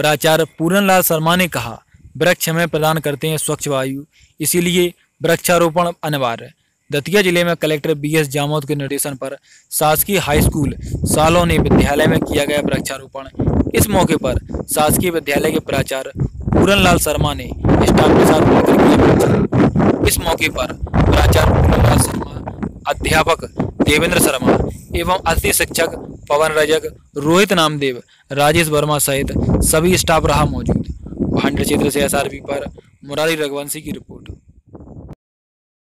प्राचार्य पूरनलाल शर्मा ने कहा, वृक्ष हमें प्रदान करते हैं स्वच्छ वायु, इसीलिए वृक्षारोपण अनिवार्य है। दतिया ज़िले में कलेक्टर बी एस जामोद के निर्देशन पर शासकीय हाई स्कूल सालोनी विद्यालय में किया गया वृक्षारोपण। इस मौके पर शासकीय विद्यालय के प्राचार्य पूरनलाल शर्मा ने स्टाफ के साथ मिलकर किया वृक्षारोपण इस मौके पर प्राचार्य पूरनलाल शर्मा, अध्यापक देवेंद्र शर्मा एवं अतिथि शिक्षक पवन रजक, रोहित नामदेव, राजेश वर्मा सहित सभी स्टाफ रहा मौजूद। भांडर क्षेत्र से एसआरबी पर मुरारी रघुवंशी की रिपोर्ट।